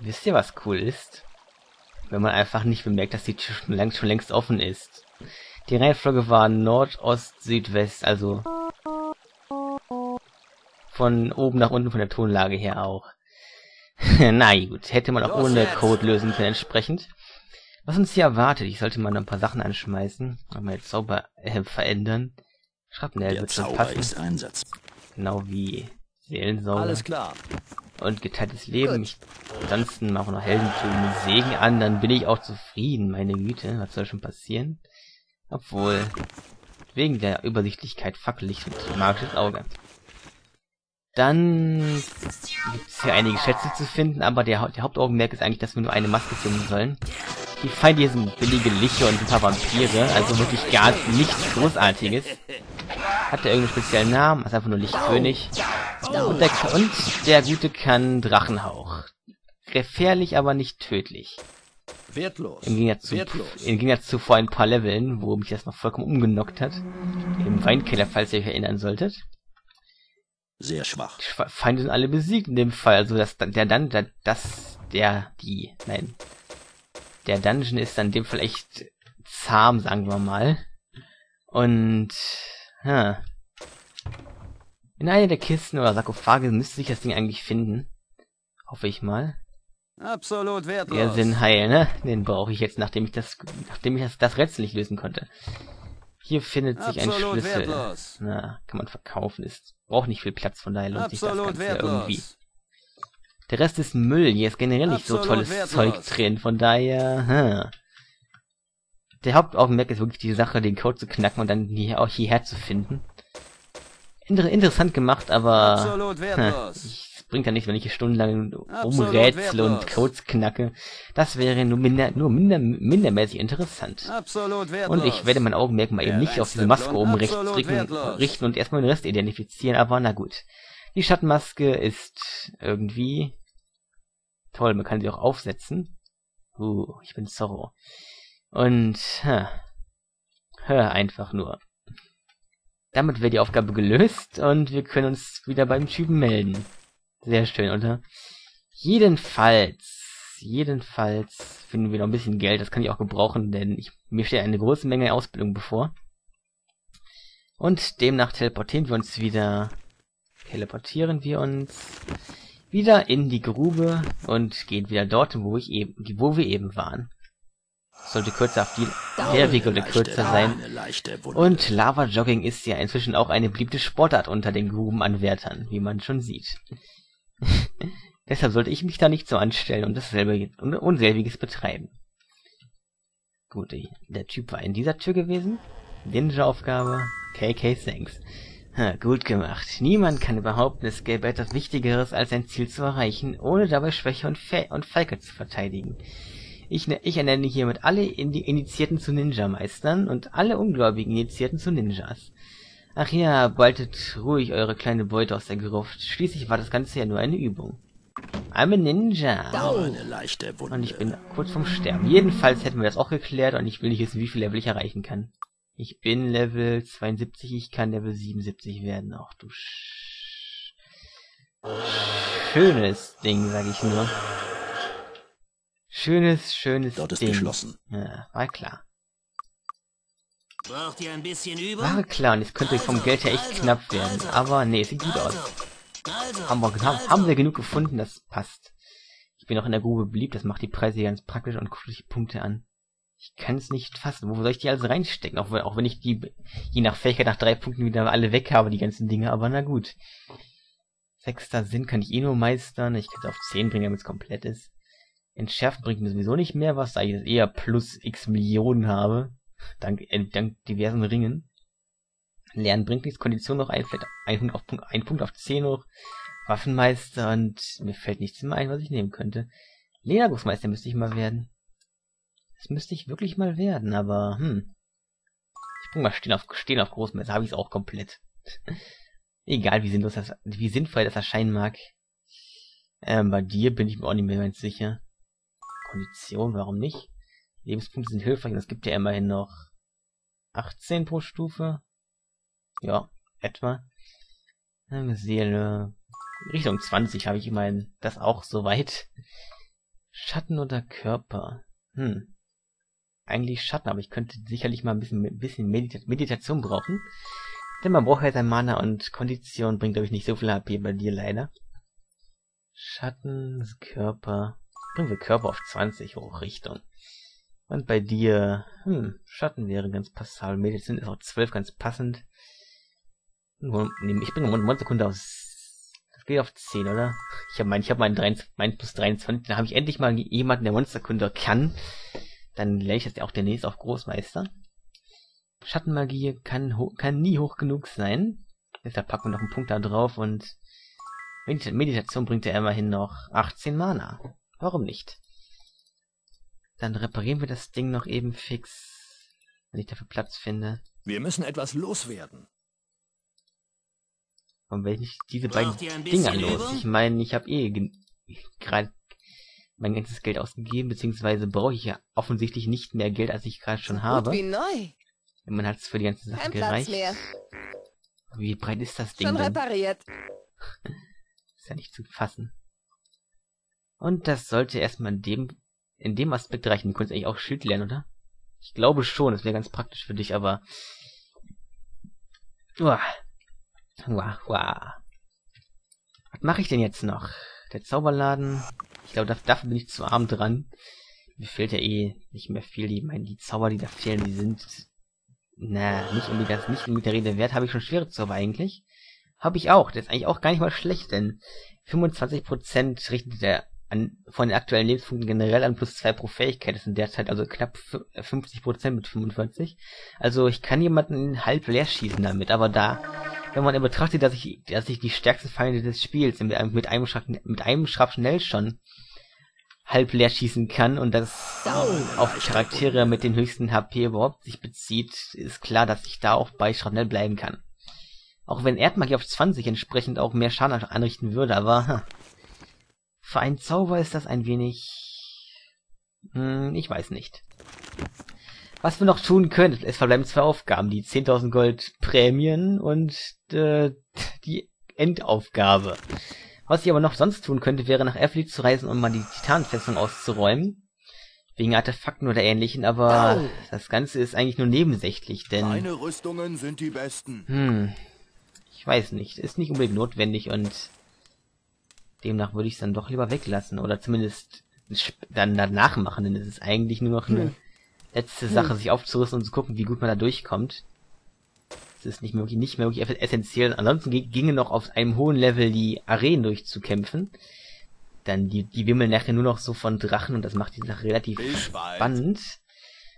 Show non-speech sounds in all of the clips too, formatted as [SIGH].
Wisst ihr, was cool ist? Wenn man einfach nicht bemerkt, dass die Tür schon längst, schon längst offen ist. Die Reihenfolge war Nord, Ost, Südwest, also von oben nach unten von der Tonlage her auch. [LAUGHS] Na gut, hätte man auch ohne Code lösen können entsprechend. Was uns hier erwartet, ich sollte mal noch ein paar Sachen anschmeißen, mal jetzt Zauber äh, verändern. Schrapnell wird schon passen, genau wie Seelensauger Alles klar. Und geteiltes Leben. Ich, ansonsten machen wir noch Heldentum Segen an, dann bin ich auch zufrieden, meine Güte. Was soll schon passieren? Obwohl, wegen der Übersichtlichkeit Fackellicht und magisches Auge. Dann gibt es hier einige Schätze zu finden, aber der, der Hauptaugenmerk ist eigentlich, dass wir nur eine Maske finden sollen. Die Feinde hier sind billige Liche und ein paar Vampire, also wirklich gar nichts Großartiges. Hat der irgendeinen speziellen Namen? Ist einfach nur Lichtkönig. Und der, und der Gute kann Drachenhauch. Gefährlich, aber nicht tödlich. Wertlos. Im Gegensatz zu, Wertlos. im Gegensatz zu vor ein paar Leveln, wo mich das noch vollkommen umgenockt hat. Im Weinkeller, falls ihr euch erinnern solltet. Sehr schwach. Die Feinde sind alle besiegt in dem Fall. Also das, der dann, der, das, der, die, nein. Der Dungeon ist dann in dem Fall echt zahm, sagen wir mal. Und, ja. In einer der Kisten oder Sarkophage müsste sich das Ding eigentlich finden. Hoffe ich mal. Absolut wertlos. Der Sinn heil, ne? Den brauche ich jetzt, nachdem ich das, nachdem ich das, das Rätsel nicht lösen konnte. Hier findet sich ein Absolut Schlüssel. wertlos. Na, kann man verkaufen, ist, braucht nicht viel Platz, von daher lohnt sich das Absolut Ganze irgendwie. wertlos. Der Rest ist Müll, hier ist generell nicht so Absolut tolles wertlos. Zeug drin, von daher, hm. Der Hauptaugenmerk ist wirklich die Sache, den Code zu knacken und dann hier, auch hierher zu finden. Inter interessant gemacht, aber es bringt ja nichts, wenn ich hier stundenlang rumrätsel und. Codes knacke. Das wäre nur minder, nur minder, mindermäßig interessant. Und ich werde mein Augenmerk mal eben nicht auf diese Maske oben rechts richten, richten und erstmal den Rest identifizieren, aber na gut. Die Schattenmaske ist irgendwie toll, man kann sie auch aufsetzen. Uh, ich bin Zorro. Und, hä, hör einfach nur. Damit wäre die Aufgabe gelöst und wir können uns wieder beim Typen melden. Sehr schön, oder? Jedenfalls, jedenfalls finden wir noch ein bisschen Geld, das kann ich auch gebrauchen, denn ich, mir steht eine große Menge Ausbildung bevor. Und demnach teleportieren wir uns wieder, teleportieren wir uns wieder in die Grube und gehen wieder dort, wo ich eben, wo wir eben waren. Sollte kürzer auf die, der Weg sollte kürzer sein. Und Lava-Jogging ist ja inzwischen auch eine beliebte Sportart unter den Grubenanwärtern, wie man schon sieht. [LAUGHS] Deshalb sollte ich mich da nicht so anstellen und dasselbe Un Unselbiges betreiben. Gut, der Typ war in dieser Tür gewesen. Ninja-Aufgabe. KK Thanks. Ha, gut gemacht. Niemand kann behaupten, es gäbe etwas Wichtigeres, als ein Ziel zu erreichen, ohne dabei Schwäche und, Fe und Feigheit zu verteidigen. Ich, ne- ich ernenne hiermit alle Indi Initiierten zu Ninja-Meistern und alle ungläubigen Initiierten zu Ninjas. Ach ja, baltet ruhig eure kleine Beute aus der Gruft. Schließlich war das Ganze ja nur eine Übung. I'm a Ninja. Nur eine leichte Wunde. Und ich bin kurz vorm Sterben. Jedenfalls hätten wir das auch geklärt und ich will nicht wissen, wie viel Level ich erreichen kann. Ich bin Level 72, ich kann Level 77 werden. Ach du Sch Schönes Ding, sag ich nur. Schönes, schönes Dort ist Ding. geschlossen. Ja, war klar. Braucht ihr ein bisschen Übung? War klar und es könnte vom Geld her echt knapp werden. Aber nee, sieht gut aus. Also, Haben wir, haben, haben wir genug gefunden, das passt. Ich bin auch in der Grube beliebt, das macht die Preise ganz praktisch und guckt die Punkte an. Ich kann es nicht fassen. Wo soll ich die also reinstecken? Auch, wenn- auch wenn ich die je nach Fähigkeit nach drei Punkten wieder alle weg habe, die ganzen Dinge, aber na gut. Sechster Sinn kann ich eh nur meistern. Ich kann es auf 10 bringen, damit es komplett ist. Entschärfen bringt mir sowieso nicht mehr was, da ich das eher plus x Millionen habe. Dank, äh, dank diversen Ringen. Lernen bringt nichts, Kondition noch ein, vielleicht ein Punkt auf, ein Punkt auf 10 hoch. Waffenmeister und mir fällt nichts mehr ein, was ich nehmen könnte. Ledergussmeister müsste ich mal werden. Das müsste ich wirklich mal werden, aber hm. Ich bring mal stehen auf, stehen auf Großmesser, habe ich es auch komplett. [LAUGHS] Egal, wie sinnlos das, wie sinnvoll das erscheinen mag. Ähm, bei dir bin ich mir auch nicht mehr ganz sicher. Kondition, warum nicht? Lebenspunkte sind hilfreich es gibt ja immerhin noch 18 pro Stufe. Ja, etwa. Seele. Richtung 20 habe ich immerhin das auch soweit. Schatten oder Körper? Hm. Eigentlich Schatten, aber ich könnte sicherlich mal ein bisschen, bisschen Medita Meditation brauchen. Denn man braucht halt ein Mana und Kondition bringt, glaube ich, nicht so viel HP bei dir leider. Schatten, Körper. Bringen wir Körper auf 20 hoch Richtung. Und bei dir, hm, Schatten wäre ganz passabel. Medizin ist auch 12 ganz passend. Ich bringe Monsterkunde aus. Das geht auf 10, oder? Ich habe meinen, ich 23, mein plus 23. Dann habe ich endlich mal jemanden, der Monsterkunde kann. Dann lerne ich das ja auch demnächst auf Großmeister. Schattenmagie kann, kann nie hoch genug sein. Deshalb packen wir noch einen Punkt da drauf und Meditation bringt ja immerhin noch 18 Mana. Warum nicht? Dann reparieren wir das Ding noch eben fix, wenn ich dafür Platz finde. Wir müssen etwas loswerden. Und wenn ich diese beiden Dinger los? Ich meine, ich habe eh gerade mein ganzes Geld ausgegeben, beziehungsweise brauche ich ja offensichtlich nicht mehr Geld, als ich gerade schon habe. Wie neu. Man hat es für die ganze Sache Kein gereicht. Mehr. Wie breit ist das Ding Schon repariert. [LAUGHS] ist ja nicht zu fassen. Und das sollte erstmal in dem in dem Aspekt reichen. Du könntest eigentlich auch Schild lernen, oder? Ich glaube schon, das wäre ganz praktisch für dich, aber... Uah. Uah, uah. Was mache ich denn jetzt noch? Der Zauberladen. Ich glaube, dafür bin ich zu arm dran. Mir fehlt ja eh nicht mehr viel. Ich meine, die Zauber, die da fehlen, die sind... Na, nicht irgendwie das, nicht mit der Rede wert. Habe ich schon schwere Zauber eigentlich. Habe ich auch. Das ist eigentlich auch gar nicht mal schlecht, denn 25% richtet der an, von den aktuellen Lebenspunkten generell an plus zwei pro Fähigkeit. Das sind derzeit also knapp 50% äh, mit 45. Also ich kann jemanden halb leer schießen damit, aber da, wenn man in Betracht zieht, dass ich, dass ich die stärksten Feinde des Spiels mit einem, mit einem Schrapp, mit einem Schrapp schnell schon halb leer schießen kann und das auf Charaktere mit den höchsten HP überhaupt sich bezieht, ist klar, dass ich da auch bei Schrapnell bleiben kann. Auch wenn Erdmagie auf 20 entsprechend auch mehr Schaden anrichten würde, aber für einen Zauber ist das ein wenig... Hm, ich weiß nicht. Was wir noch tun können, es verbleiben zwei Aufgaben, die 10.000 Gold Prämien und äh, die Endaufgabe. Was ich aber noch sonst tun könnte, wäre nach Erfleet zu reisen, um mal die Titanfestung auszuräumen. Wegen Artefakten oder ähnlichen, aber oh. das Ganze ist eigentlich nur nebensächlich, denn... Meine Rüstungen sind die besten. Hm, ich weiß nicht, ist nicht unbedingt notwendig und Demnach würde ich es dann doch lieber weglassen oder zumindest dann danach machen, denn es ist eigentlich nur noch eine hm. letzte Sache, hm. sich aufzurüsten und zu gucken, wie gut man da durchkommt. Es ist nicht wirklich, nicht mehr wirklich essentiell. Ansonsten ginge noch auf einem hohen Level die Arenen durchzukämpfen. Dann die, die wimmeln nachher nur noch so von Drachen und das macht die Sache relativ spannend.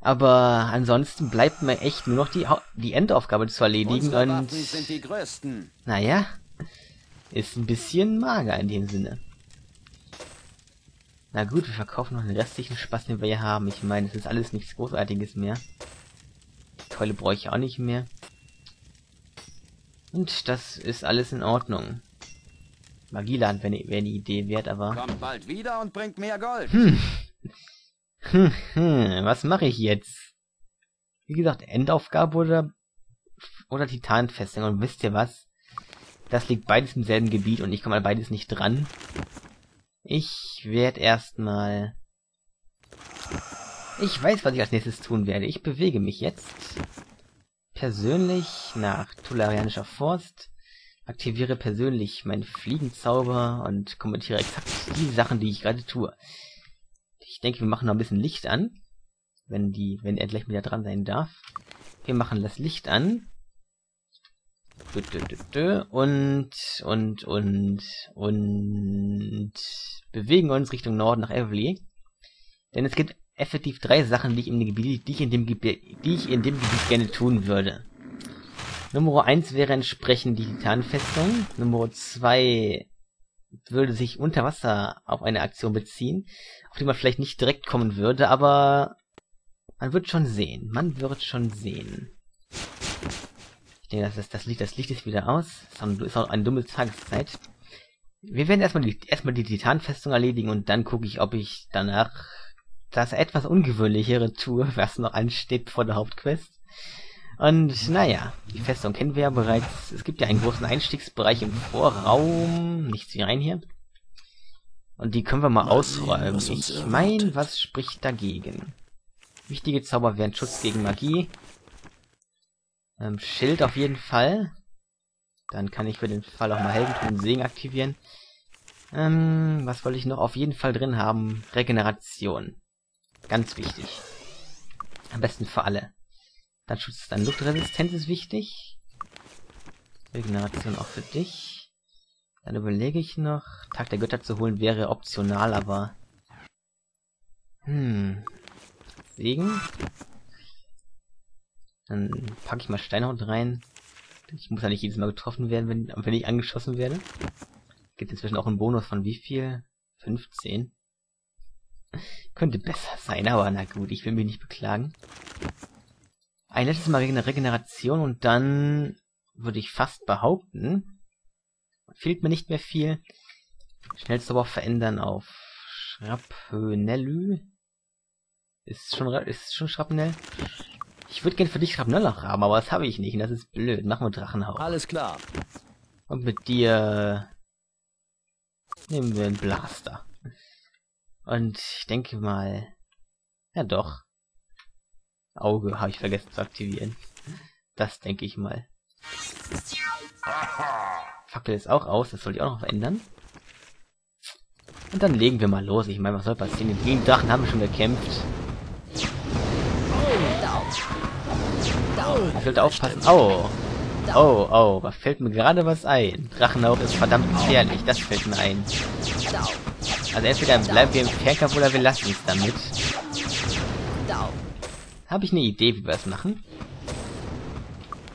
Aber ansonsten bleibt mir echt nur noch die, die Endaufgabe zu erledigen Unsere und... Naja, ist ein bisschen mager in dem Sinne. Na gut, wir verkaufen noch den restlichen Spaß, den wir hier haben. Ich meine, es ist alles nichts Großartiges mehr. Tolle brauche ich auch nicht mehr. Und das ist alles in Ordnung. Magieland wäre wär eine Idee wert, aber... Kommt bald wieder und bringt mehr Gold. Hm. Hm, hm. Was mache ich jetzt? Wie gesagt, Endaufgabe oder, oder Titanfestung. Und wisst ihr was? Das liegt beides im selben Gebiet und ich komme an beides nicht dran. Ich werde erstmal... Ich weiß, was ich als nächstes tun werde. Ich bewege mich jetzt persönlich nach Tularianischer Forst, aktiviere persönlich meinen Fliegenzauber und kommentiere exakt die Sachen, die ich gerade tue. Ich denke, wir machen noch ein bisschen Licht an, wenn die, wenn er gleich wieder dran sein darf. Wir machen das Licht an und, und, und, und bewegen uns Richtung Norden nach Everly. Denn es gibt effektiv drei Sachen, die ich in dem Gebiet, die ich in dem Gebiet, die ich in dem Gebiet gerne tun würde. Nummer eins wäre entsprechend die Titanfestung. Nummer zwei würde sich unter Wasser auf eine Aktion beziehen, auf die man vielleicht nicht direkt kommen würde, aber man wird schon sehen. Man wird schon sehen. Denke, das, ist, das, Licht, das Licht ist wieder aus. Es ist auch eine dumme Tageszeit. Wir werden erstmal die, erstmal die Titanfestung erledigen und dann gucke ich, ob ich danach das etwas ungewöhnlichere tue, [LAUGHS] was noch ansteht vor der Hauptquest. Und naja, die Festung kennen wir ja bereits. Es gibt ja einen großen Einstiegsbereich im Vorraum. Nichts wie rein hier. Und die können wir mal, Mal ausräumen. sehen, ich mein, erwartet. was spricht dagegen? Wichtige Zauber wären Schutz gegen Magie. Ähm, Schild auf jeden Fall. Dann kann ich für den Fall auch mal Heldentum Segen aktivieren. Ähm, was wollte ich noch auf jeden Fall drin haben? Regeneration. Ganz wichtig. Am besten für alle. Dann Schutz, dann Luftresistenz ist wichtig. Regeneration auch für dich. Dann überlege ich noch, Tag der Götter zu holen wäre optional, aber... Hm. Segen. Dann packe ich mal Steinhaut rein. Ich muss ja nicht jedes Mal getroffen werden, wenn, wenn ich angeschossen werde. Gibt inzwischen auch einen Bonus von wie viel? 15. [LAUGHS] Könnte besser sein, aber na gut, ich will mich nicht beklagen. Ein letztes Mal Regen- Regeneration und dann würde ich fast behaupten, fehlt mir nicht mehr viel. Schnellzauber verändern auf Schrapnellü. Ist schon, ist schon Schrapnell? Ich würde gern für dich Schrapnell noch haben, aber das habe ich nicht und das ist blöd. Machen wir Drachenhauch. Alles klar. Und mit dir nehmen wir einen Blaster. Und ich denke mal, ja doch. Auge habe ich vergessen zu aktivieren. Das denke ich mal. Fackel ist auch aus, das sollte ich auch noch verändern. Und dann legen wir mal los. Ich meine, was soll passieren? Gegen Drachen haben wir schon gekämpft. Ich sollte aufpassen. Oh. Oh, oh, da fällt mir gerade was ein. Drachenauch ist verdammt gefährlich, das fällt mir ein. Also entweder bleiben wir im Fernkampf oder wir lassen es damit. Habe ich eine Idee, wie wir es machen?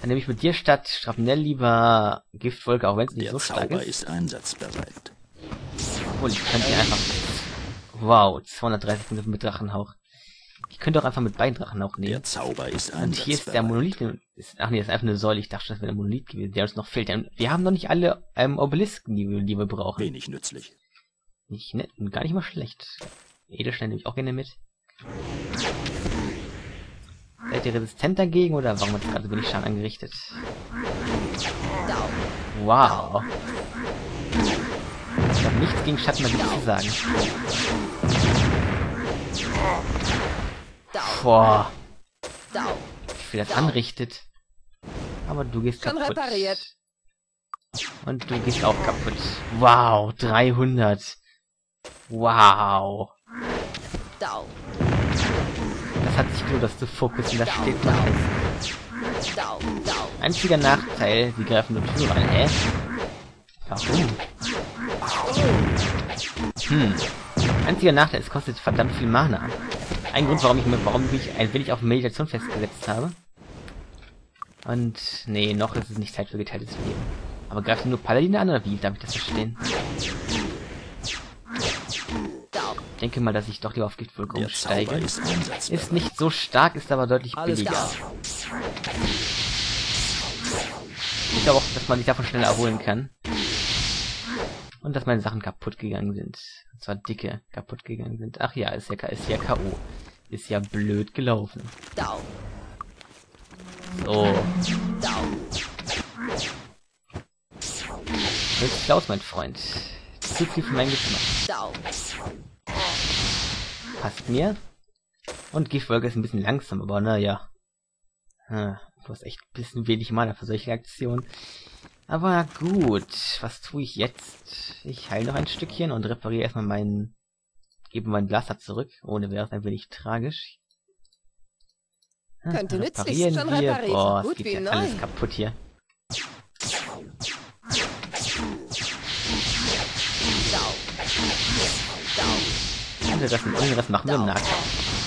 Dann nehme ich mit dir statt Schrapnell lieber Giftwolke, auch wenn es nicht Der so stark Zauber ist. ist einsatzbereit. Obwohl, ich könnte ihn einfach... Wow, 230 Punkte mit Drachenhauch. Ich könnte auch einfach mit beiden Drachenhauch nehmen. Der Zauber ist Und hier ist der. Monolith. Ist, ach nee, das ist einfach eine Säule. Ich dachte, das wäre der Monolith gewesen, der uns noch fehlt. Wir haben noch nicht alle ähm, Obelisken, die wir, die wir brauchen. Wenig nützlich. Nicht nett und gar nicht mal schlecht. Edelstein nehme ich auch gerne mit. Seid ihr resistent dagegen oder warum hat gerade so wenig Schaden angerichtet? Wow. Ich habe nichts gegen Schattenmagie zu sagen. Boah. Wie das anrichtet. Aber du gehst Schon kaputt. repariert. Und du gehst auch kaputt. Wow, 300. Wow. Das hat sich gelohnt, das zu fokussen. Das steht mal fest. Einziger Nachteil, sie greifen nur Tür rein. Hä? Warum? Hm. Einziger Nachteil, es kostet verdammt viel Mana. Ein Grund, warum ich, mir, warum ich mich ein wenig auf Meditation festgesetzt habe. Und nee, noch ist es nicht Zeit für geteiltes Leben. Aber greift nur Paladine an oder wie? Darf ich das verstehen? Ich denke mal, dass ich doch lieber auf Giftwolke umsteige. ist. Ist nicht so stark, ist aber deutlich Alles billiger. Ich glaube auch, dass man sich davon schneller erholen kann. Und dass meine Sachen kaputt gegangen sind. Und zwar dicke kaputt gegangen sind. Ach ja, ist ja, ist ja K.O. Ist ja blöd gelaufen. So. Ist Klaus, mein Freund. Zu viel für meinen Geschmack. Passt mir. Und Giftwolke ist ein bisschen langsam, aber naja. Ah, Du hast echt ein bisschen wenig Mana für solche Aktionen. Aber gut, was tue ich jetzt? Ich heile noch ein Stückchen und repariere erstmal meinen... Gebe meinen Blaster zurück. Ohne wäre es ein wenig tragisch. Ah, Könnte nützlich, schon repariert. Boah, es Gut geht wie ja neu. alles kaputt hier. Also das, Rest machen wir im Nahkampf.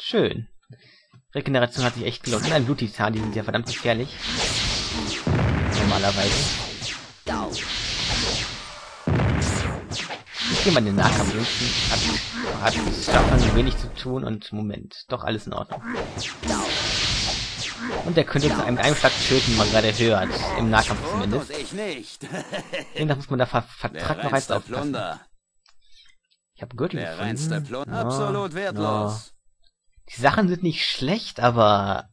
Schön. Regeneration hat sich echt gelohnt. Und ein Bluttitan, die sind ja verdammt gefährlich. Normalerweise. Ich gehe mal in den Nahkampf. Ansonsten Hat, hat Stefan wenig zu tun und Moment. Doch alles in Ordnung. Und der könnte uns mit einem Schlag töten, man gerade hört. Im Nahkampf zumindest. und muss man da ver Der vertragt noch reinste aufpassen. Ich habe Gürtel Der gefunden. Ja, Absolut wertlos. Die Sachen sind nicht schlecht, aber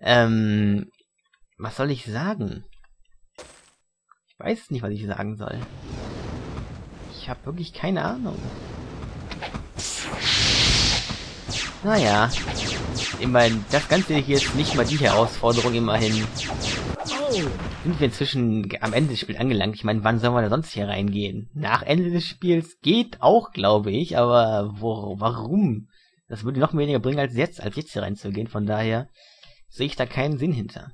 ähm, was soll ich sagen? Ich weiß nicht, was ich sagen soll. Ich habe wirklich keine Ahnung. Naja. Immerhin, das Ganze hier ist nicht mal die Herausforderung, immerhin. Sind wir inzwischen am Ende des Spiels angelangt? Ich meine, wann sollen wir da sonst hier reingehen? Nach Ende des Spiels geht auch, glaube ich, aber wo, warum? Das würde noch weniger bringen, als jetzt, als jetzt hier reinzugehen, von daher sehe ich da keinen Sinn hinter.